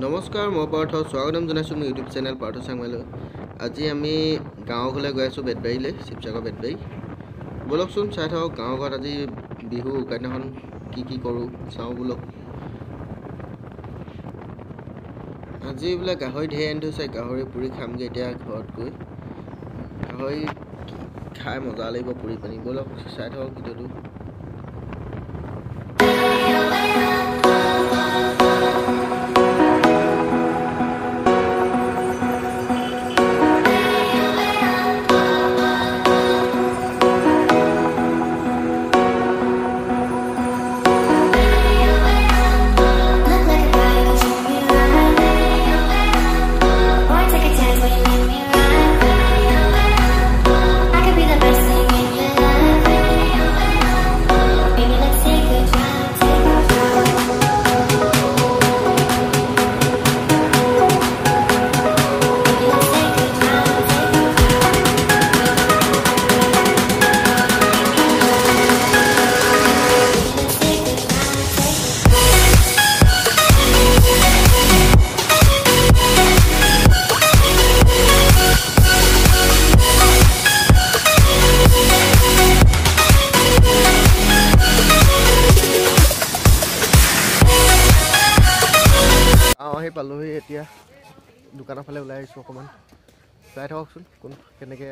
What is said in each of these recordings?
নমস্কাৰ মই পাৰ্থ স্বাগতম জনাইছোঁ মোৰ ইউটিউব চেনেল পাৰ্থ চাংমাইলৈ। আজি আমি গাঁৱৰ ঘৰলৈ গৈ আছোঁ বেতবাৰীলৈ শিৱসাগৰ বেতবাৰী। ব'লকচোন চাই থাকক গাঁৱৰ ঘৰত আজি বিহু উৰুকাদিনাখন কি কি কৰোঁ চাওঁ ব'লক। আজি বোলে গাহৰি ঢেৰ আনি থৈছে গাহৰি পুৰি খামগৈ এতিয়া ঘৰত গৈ। গাহৰি খাই মজা লাগিব পুৰি পানি ব'লক চাই থাকক ভিডিঅ'টো। আহি পালোহি এতিয়া। দোকানৰ ফালে ওলাই আহিছোঁ অকণমান চাই থাককচোন কোন কেনেকৈ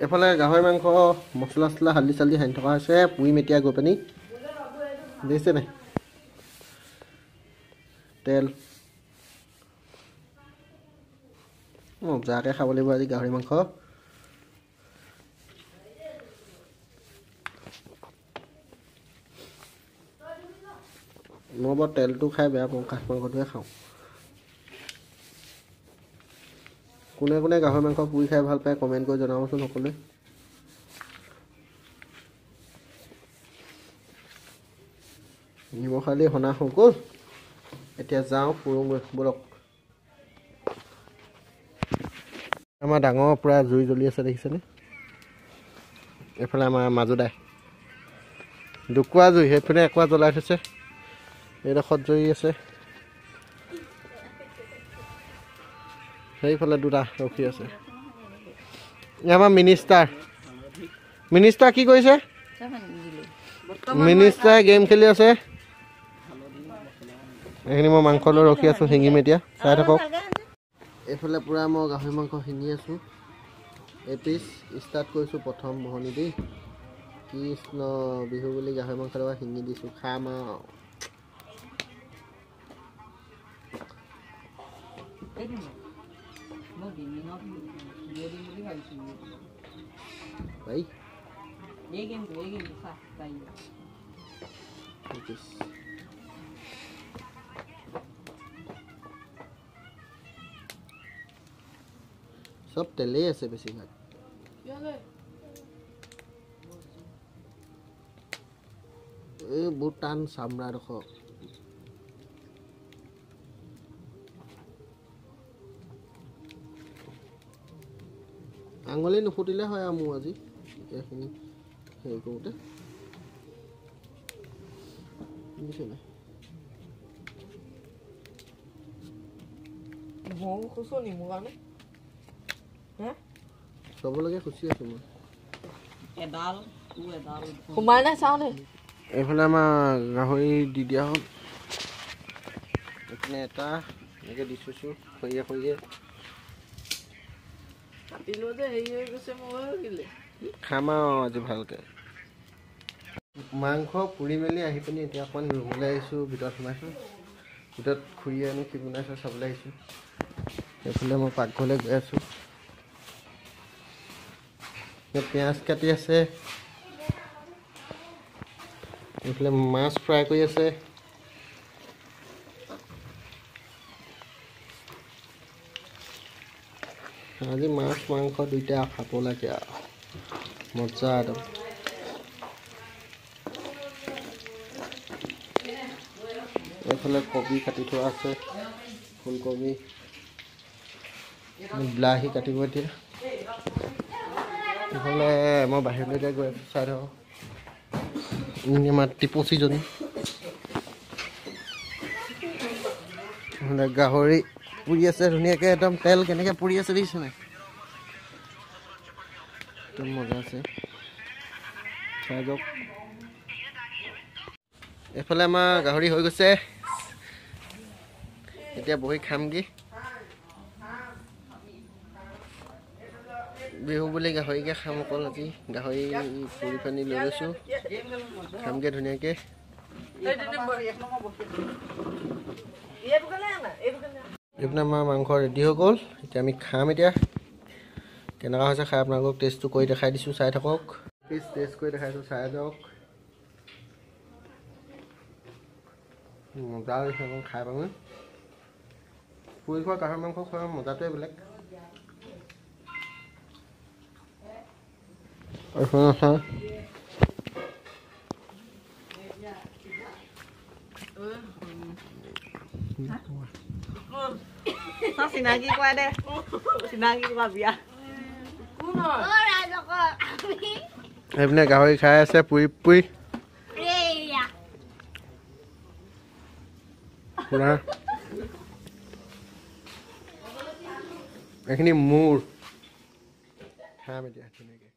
এইফালে গাহৰি মাংস মছলা চছলা হালধি চালধি সানি থকা হৈছে। পুৰিম এতিয়া গৈ পিনি। দেখিছে নাই? তেল। মজাকৈ খাব লাগিব আজি গাহৰি মাংস। মই তেলটো খাই বেয়া কাঠ মাংসটোহে খাওঁ। কোনে কোনে গাহৰি মাংস পুৰি খাই ভাল পায় কমেণ্ট কৰি জনাবচোন সকলোৱে। নিমখ হালধি সনা হৈ গ'ল। এতিয়া যাওঁ ফুৰোঁগৈ ব'লক আমাৰ ডাঙৰ পূৰা জুই জ্বলি আছে দেখিছেনে? এইফালে আমাৰ মাজুদাই। দুকুৱা জুই সেইফালে একোৱা জ্বলাই থৈছে। এইডোখৰত জুই আছে। সেইফালে দুটা ৰখি আছে। আমাৰ মিনিষ্টাৰ মিনিষ্টাৰ কি কৰিছে? মিনিষ্টাৰে গেম খেলি আছে। এইখিনি মই মাংস লৈ ৰখি আছোঁ শিঙিম এতিয়া চাই থাকক। এইফালে পূৰা মই গাহৰি মাংস শিঙি আছোঁ। এপিচ ষ্টাৰ্ট কৰিছোঁ প্ৰথম বহনি দি কৃষ্ণ বিহু বুলি গাহৰি মাংস এটাও শিঙি দিছোঁ। খাম আৰু। 가지고 왜? 얘긴도 얘긴도 사 나이 알겠어 sắp tới lấy sẽ bị sinh hạt. Dạ ừ, bút tan sầm ra được không? আঙুলি নুফুটিলে হয় আৰু মোৰ আজি। এইখিনি হেৰি কৰোঁতে। বুজিছে নাই? ময়ো খুচো নি মোৰ কাৰণে? হে? চবলৈকে খুচি আছোঁ মই। সোমাই নাই চাওঁ দেই। এইফালে আমাৰ গাহৰি দি দিয়া হ'ল। এইপিনে এটা এনেকৈ দি থৈছোঁ খৰিয়ে খৰিয়ে। কাটিলো যে হেৰি হৈ গৈছে মোৰ কিলে খাম আৰু আজি ভালকৈ মাংস পুৰি মেলি আহি পিনি এতিয়া অকণমান ৰুমলৈ আহিছোঁ ভিতৰত সোমাইছোঁ। ভিতৰত খুৰীয়ে আনি কি বনাইছোঁ চাবলৈ আহিছোঁ। এইফালে মই পাকঘৰলৈ গৈ আছোঁ। পিঁয়াজ কাটি আছে। এইফালে মাছ ফ্ৰাই কৰি আছে। আজি মাছ মাংস দুইটা খাব লাগে আৰু। মজা একদম এইফালে কবি কাটি থোৱা আছে ফুলকবি। বিলাহী কাটিব এতিয়া। এইফালে মই বাহিৰলৈকে গৈ আছোঁ চাই থাকক। আমাৰ টিপচিজনী। গাহৰি। পুৰি আছে ধুনীয়াকৈ একদম তেল কেনেকৈ পুৰি আছে দেখিছে নাই? একদম মজা আছে। চাই যাওক। এইফালে আমাৰ গাহৰি হৈ গৈছে। এতিয়া বহি খামগৈ। বিহু বুলি গাহৰিকে খাম অকল আজি। গাহৰি পুৰি পানী লৈ লৈছোঁ। খামগৈ ধুনীয়াকৈ। এইপিনে আমাৰ মাংস ৰেডি হৈ গ'ল। এতিয়া আমি খাম এতিয়া। কেনেকুৱা হৈছে খাই আপোনালোকক টেষ্টটো কৰি দেখাই দিছোঁ চাই থাকক। প্লিজ টেষ্ট কৰি দেখাইছোঁ চাই যাওক। মজা হৈছে আকৌ খাই পাব পুৰি খোৱা গাহৰি মাংস খোৱাৰ মজাটোৱে বেলেগ। আছে। চিনাকি কৰাই দে চিনাকি কৰা বিয়া এইপিনে গাহৰি খাই আছে পুৰি পুৰি পুৰা এইখিনি মোৰ খাম এতিয়া ধুনীয়াকৈ